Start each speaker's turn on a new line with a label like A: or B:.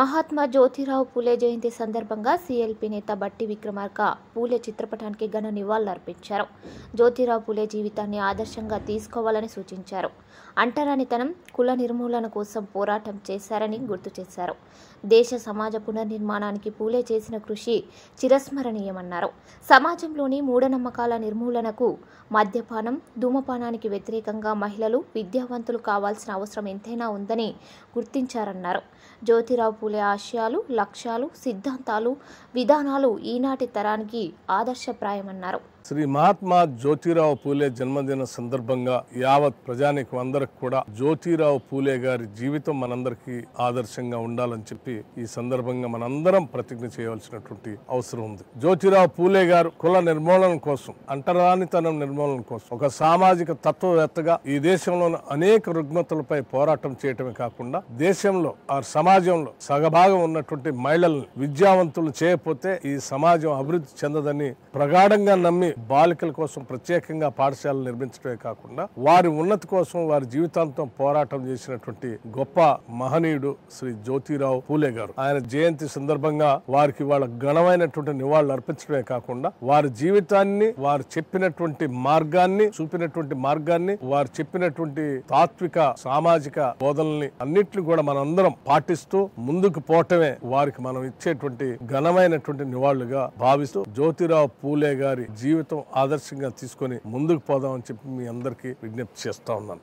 A: మహాత్మా జ్యోతిరావు పూలే జయంతి సందర్భంగా సిఎల్పి నేత బట్టి విక్రమార్క పూలే చిత్రపటానికి ఘన నివాళులర్పించారు. జ్యోతిరావు పూలే జీవితాన్ని ఆదర్శంగా తీసుకోవాలని సూచించారు. అంటరానితనం కుల నిర్మూలన కోసం పోరాటం చేశారని గుర్తు చేశారు. దేశ సమాజ పునర్నిర్మాణానికి పూలే చేసిన కృషి చిరస్మరణీయమన్నారు. సమాజంలోని మూఢనమ్మకాల నిర్మూలనకు మద్యపానం ధూమపానానికి వ్యతిరేకంగా మహిళలు విద్యావంతులు కావాల్సిన అవసరం ఎంతైనా ఉందని గుర్తించారన్నారు. జ్యోతిరావు పూలే ఆశయాలు లక్ష్యాలు సిద్ధాంతాలు విధానాలు ఈనాటి తరానికి ఆదర్శప్రాయమన్నారు.
B: శ్రీ మహాత్మా జ్యోతిరావు పూలే జన్మదిన సందర్భంగా యావత్ ప్రజానికి అందరికి కూడా జ్యోతిరావు పూలే గారి జీవితం మనందరికీ ఆదర్శంగా ఉండాలని చెప్పి ఈ సందర్భంగా మనందరం ప్రతిజ్ఞ చేయవలసినటువంటి అవసరం ఉంది. జ్యోతిరావు పూలే గారు కుల నిర్మూలన కోసం అంటరానితనం నిర్మూలన కోసం ఒక సామాజిక తత్వవేత్తగా ఈ దేశంలోని అనేక రుగ్మతలపై పోరాటం చేయటమే కాకుండా దేశంలో ఆ సమాజంలో సగభాగం ఉన్నటువంటి మహిళలను విద్యావంతులు చేయకపోతే ఈ సమాజం అభివృద్ధి చెందదని ప్రగాఢంగా నమ్మి బాలికల కోసం ప్రత్యేకంగా పాఠశాలలు నిర్మించడమే కాకుండా వారి ఉన్నతి కోసం వారి జీవితాంతం పోరాటం చేసినటువంటి గొప్ప మహనీయుడు శ్రీ జ్యోతిరావు పూలే గారు. ఆయన జయంతి సందర్భంగా వారికి వాళ్ళ ఘనమైనటువంటి నివాళులు అర్పించడమే కాకుండా వారి జీవితాన్ని వారు చెప్పినటువంటి మార్గాన్ని చూపినటువంటి మార్గాన్ని వారు చెప్పినటువంటి తాత్విక సామాజిక బోధనల్ని అన్నిటిని కూడా మనందరం పాటిస్తూ ముందు ముందుకు పోవటమే వారికి మనం ఇచ్చేటువంటి ఘనమైనటువంటి నివాళులుగా భావిస్తూ జ్యోతిరావు పూలే గారి జీవితం ఆదర్శంగా తీసుకొని ముందుకు పోదామని చెప్పి మీ అందరికీ విజ్ఞప్తి చేస్తా ఉన్నాను.